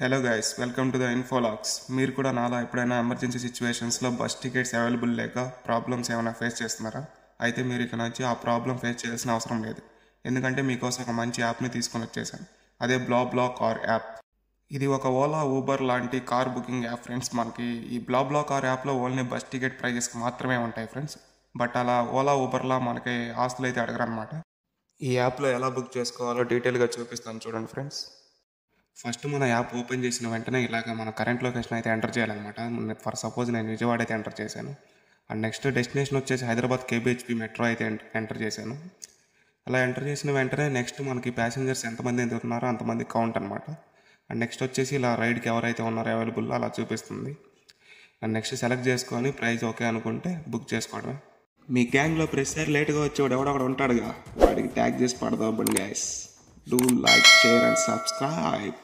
Hello guys welcome to the ఇన్ఫోలాక్స్ మీరు కూడా నాలా ఎప్పుడైనా ఎమర్జెన్సీ సిచ్యువేషన్స్లో బస్ టికెట్స్ అవైలబుల్ లేక ప్రాబ్లమ్స్ ఏమైనా ఫేస్ చేస్తున్నారా? అయితే మీరు ఇక్కడ నుంచి ఆ ప్రాబ్లం ఫేస్ చేయాల్సిన అవసరం లేదు. ఎందుకంటే మీకోసం ఒక మంచి యాప్ని తీసుకొని వచ్చేసాను. అదే బ్లా బ్లా కార్ యాప్ ఇది ఒక ఓలా ఊబర్ లాంటి కార్ బుకింగ్ యాప్ ఫ్రెండ్స్ మనకి. ఈ బ్లా బ్లా కార్ యాప్లో ఓన్లీ బస్ టికెట్ ప్రైజెస్ మాత్రమే ఉంటాయి ఫ్రెండ్స్ బట్ అలా ఓలా ఊబర్లా మనకి ఆస్తులు అయితే అడగరనమాట ఈ యాప్లో ఎలా బుక్ చేసుకోవాలో డీటెయిల్గా చూపిస్తాను చూడండి ఫ్రెండ్స్ ఫస్ట్ మన యాప్ ఓపెన్ చేసిన వెంటనే ఇలాగ మన కరెంట్ లొకేషన్ అయితే ఎంటర్ చేయాలన్నమాట. ఫర్ సపోజ్ నేను విజయవాడ అయితే ఎంటర్ చేశాను. అండ్ నెక్స్ట్ డెస్టినేషన్ వచ్చేసి హైదరాబాద్ కేబిహెచ్పి మెట్రో అయితే ఎంటర్ చేశాను. అలా ఎంటర్ చేసిన వెంటనే నెక్స్ట్ మనకి ప్యాసింజర్స్ ఎంతమంది ఎదుగుతున్నారో అంతమంది కౌంట్ అనమాట అండ్ నెక్స్ట్ వచ్చేసి ఇలా రైడ్కి ఎవరైతే ఉన్నారో అవైలబుల్ అలా చూపిస్తుంది. అండ్ నెక్స్ట్ సెలెక్ట్ చేసుకొని ప్రైస్ ఓకే అనుకుంటే బుక్ చేసుకోవడమే. మీ గ్యాంగ్లో ప్రతిసారి లేట్గా వచ్చేవాడు ఎవడొకడు ఉంటాడుగా. వాడికి ట్యాగ్ చేసి పడదాం బండి gas do like share and subscribe